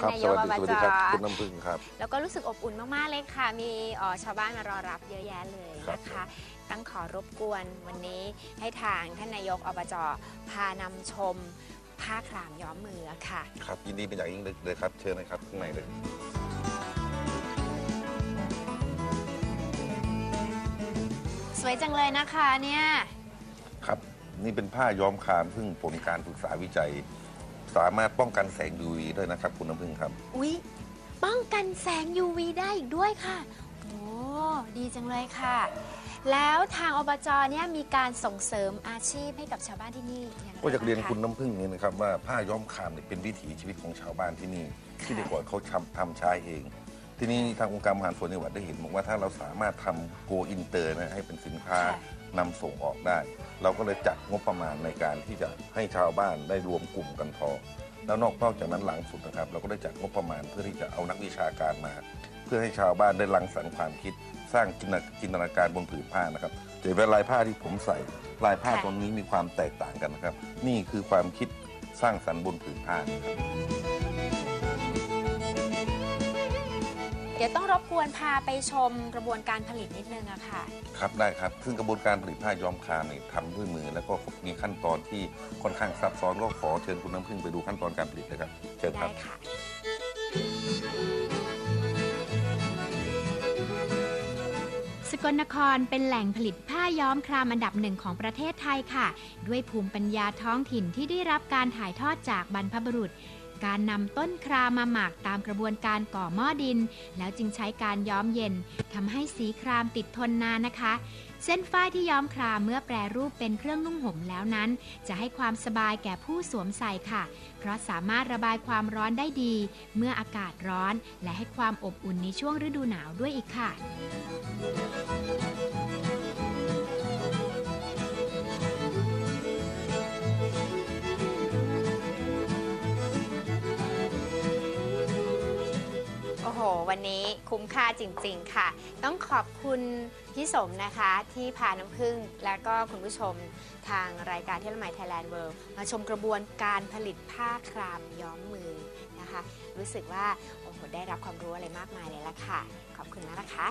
ครับนายสกวัสอบดีจสวัสดีครับคุณน้ำพึ่งครับ แล้วก็รู้สึกอบอุ่นมาก ๆ เลยค่ะ มีเอ่อชาวบ้านมารอรับเยอะแยะเลยครับนะคะต้องขอรบกวนวันนี้ให้ทางท่านนายกอบจพานำชมผ้าครามย้อมมือค่ะ ครับ ยินดีเป็นอย่างยิ่งเลยครับ เชิญเลยครับข้างในเลยสวยจังเลยนะคะเนี่ย ครับนี่เป็นผ้าย้อมครามซึ่งผลการศึกษาวิจัย สามารถป้องกันแสง UV ด้วยนะครับ คุณน้ำผึ้งครับ อุ๊ย ป้องกันแสง UV ได้อีกด้วยค่ะ โอ้ดีจังเลยค่ะ แล้วทางอบจเนี่ยมีการส่งเสริมอาชีพให้กับชาวบ้านที่นี่อย่างไรก็อยากเรียนบ้างคะ คุณน้ำผึ้งนี่นะครับว่าผ้าย้อมครามเนี่ยเป็นวิถีชีวิตของชาวบ้านที่นี่ ที่แต่ก่อนเขาทำทำใช้เอง ทีนี้ทางองค์การบริหารส่วนจังหวัดได้เห็นบอกว่าถ้าเราสามารถทำ go inter นะให้เป็นสินค้าค่ะนำส่งออกได้ เราก็เลยจัดงบประมาณในการที่จะให้ชาวบ้านได้รวมกลุ่มกันทอ แล้วนอกนอกจากนั้นหลังสุดนะครับ เราก็ได้จัดงบประมาณเพื่อที่จะเอานักวิชาการมา เพื่อให้ชาวบ้านได้รังสรรค์ความคิด สร้างจินตนาจินตนาการบนผืนผ้านะครับแต่เป็นลายผ้าที่ผมใส่ลายผ้าค่ะ ตรงนี้มีความแตกต่างกันนะครับ นี่คือความคิดสร้างสรรค์บนผืนผ้านะครับ ดี๋ยวต้องรบกวนพาไปชมกระบวนการผลิตนิดนึงอะค่ะ ครับได้ครับซึ่งกระบวนการผลิตผ้าย้อมครามเนี่ยทำด้วยมือ แล้วก็มีขั้นตอนที่ค่อนข้างซับซ้อนก็ขอเชิญคุณน้ำพึ่งไปดูขั้นตอนการผลิตนะครับเชิญคได้รับ ค่ะ สกลนครเป็นแหล่งผลิตผ้าย้อมครามอันดับหนึ่งของประเทศไทยค่ะ ด้วยภูมิปัญญาท้องถิ่นที่ได้รับการถ่ายทอดจากบรรพบุรุษ การนำต้นครามมาหมักตามกระบวนการก่อหม้อดิน แล้วจึงใช้การย้อมเย็นทำให้สีครามติดทนนานนะคะ เส้นฝ้ายที่ย้อมครามเมื่อแปรรูปเป็นเครื่องนุ่งห่มแล้วนั้น จะให้ความสบายแก่ผู้สวมใส่ค่ะ เพราะสามารถระบายความร้อนได้ดี เมื่ออากาศร้อน และให้ความอบอุ่นในช่วงฤดูหนาวด้วยอีกค่ะ โห วันนี้คุ้มค่าจริง ๆ ค่ะ ต้องขอบคุณพี่สมนะคะที่พาน้ำพึ่ง และก็คุณผู้ชมทางรายการเที่ยวลไมไทยแลนด์เวิลด์มาชมกระบวนการผลิตผ้าครามย้อมมือนะคะ รู้สึกว่า โอ้โห ได้รับความรู้อะไรมากมายเลยละค่ะ ขอบคุณมากนะคะ